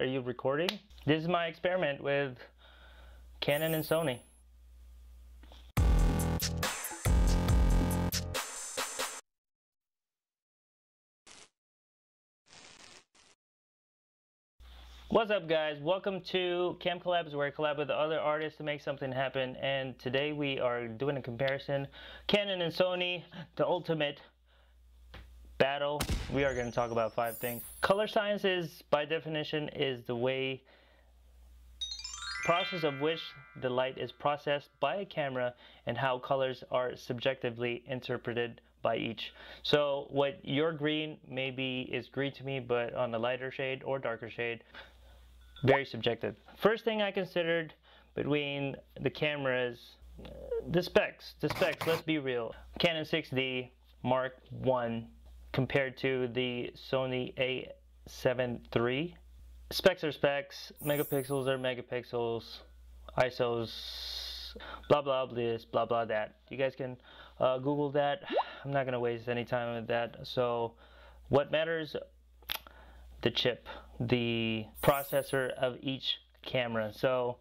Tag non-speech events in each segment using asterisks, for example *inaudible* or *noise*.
Are you recording? This is my experiment with Canon and Sony. What's up guys? Welcome to Cam Collabs where I collab with other artists to make something happen and today we are doing a comparison Canon and Sony, the ultimate battle. We are going to talk about five things. Color science is by definition is the way process of which the light is processed by a camera and how colors are subjectively interpreted by each. So what your green maybe is green to me but on a lighter shade or darker shade very subjective. First thing I considered between the cameras, the specs. The specs, let's be real. Canon 6D Mark 1 compared to the Sony a7 III. Specs are specs, megapixels are megapixels, ISOs, blah blah this, blah blah that. You guys can uh, Google that. *sighs* I'm not to waste any time with that. So what matters the chip, the processor of each camera. So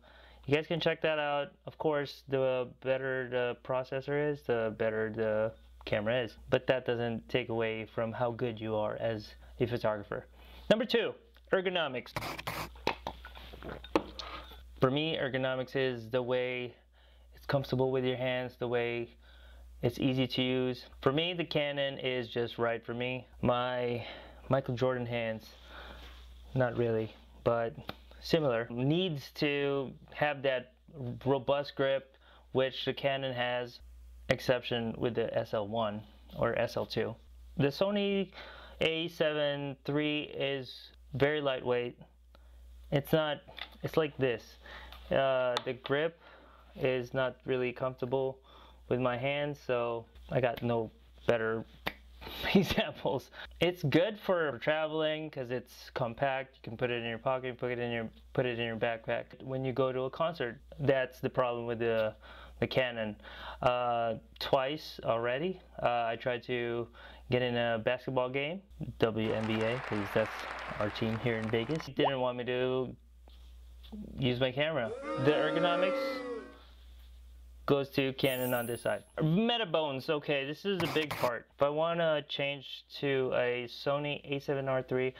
you guys can check that out. Of course, the better the processor is, the better the camera is. But that doesn't take away from how good you are as a photographer. Number two, ergonomics. For me, ergonomics is the way it's comfortable with your hands, the way it's easy to use. For me, the Canon is just right for me. My Michael Jordan hands not really, but similar. Needs to have that robust grip, which the Canon has, exception with the SL1 or SL2. The Sony a7 III is very lightweight. It's not, it's like this. Uh, the grip is not really comfortable with my hands, so I got no better *laughs* examples. It's good for traveling because it's compact. You can put it in your pocket, put it in your put it in your backpack. When you go to a concert, that's the problem with the the Canon. Uh, twice already, uh, I tried to get in a basketball game, WNBA, because that's our team here in Vegas. Didn't want me to use my camera. The ergonomics goes to Canon on this side. Metabones, okay, this is a big part. If I want to change to a Sony a7R III,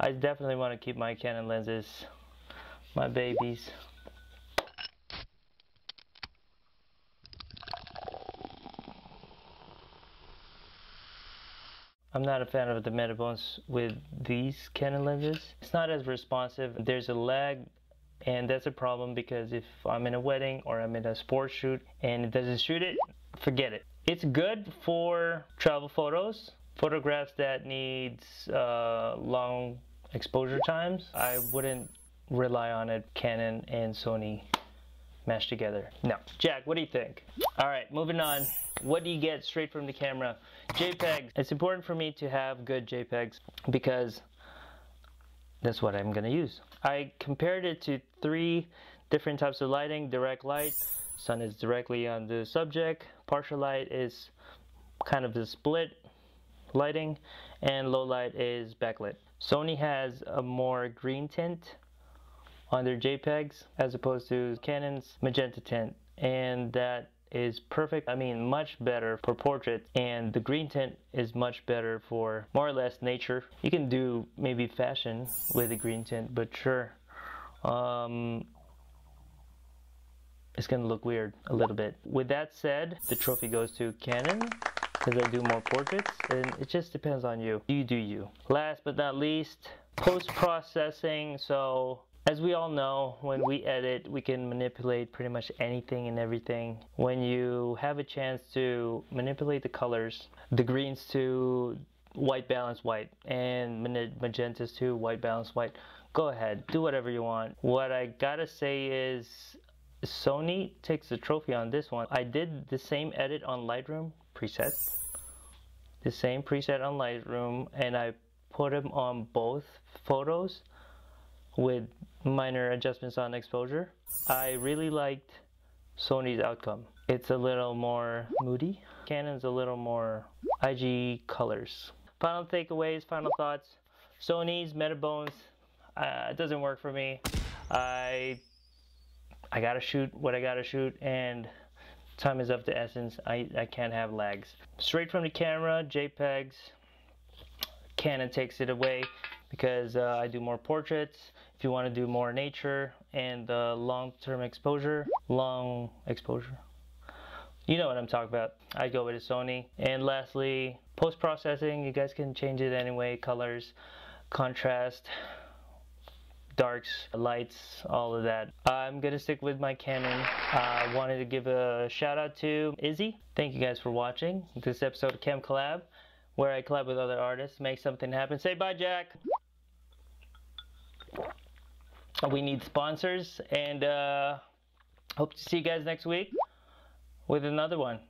I definitely want to keep my Canon lenses, my babies. I'm not a fan of the Metabones with these Canon lenses. It's not as responsive. There's a lag and that's a problem because if I'm in a wedding or I'm in a sports shoot and it doesn't shoot it forget it. It's good for travel photos photographs that needs uh, long exposure times. I wouldn't rely on it Canon and Sony mashed together. No. Jack what do you think? All right moving on what do you get straight from the camera JPEGs it's important for me to have good JPEGs because that's what I'm gonna use. I compared it to three different types of lighting. Direct light, sun is directly on the subject. Partial light is kind of the split lighting and low light is backlit. Sony has a more green tint on their JPEGs as opposed to Canon's magenta tint and that is perfect. I mean, much better for portraits, and the green tint is much better for more or less nature. You can do maybe fashion with the green tint, but sure. Um, it's gonna look weird a little bit. With that said, the trophy goes to Canon because I do more portraits and it just depends on you. You do you. Last but not least, post-processing. So as we all know, when we edit, we can manipulate pretty much anything and everything. When you have a chance to manipulate the colors, the greens to white balance white and magentas to white balance white, go ahead, do whatever you want. What I gotta say is Sony takes the trophy on this one. I did the same edit on Lightroom preset, the same preset on Lightroom, and I put them on both photos with minor adjustments on exposure. I really liked Sony's outcome. It's a little more moody. Canon's a little more IG colors. Final takeaways, final thoughts. Sony's Metabones, uh, doesn't work for me. I I gotta shoot what I gotta shoot, and time is of the essence. I, I can't have lags. Straight from the camera, JPEGs. Canon takes it away because uh, I do more portraits. If you want to do more nature and uh, long-term exposure, long exposure. You know what I'm talking about. I go with a Sony. And lastly, post-processing. You guys can change it anyway. Colors, contrast, darks, lights, all of that. I'm gonna stick with my Canon. I uh, wanted to give a shout out to Izzie. Thank you guys for watching this episode of Cam Collab, where I collab with other artists, make something happen. Say bye, Jack. We need sponsors, and uh, hope to see you guys next week with another one.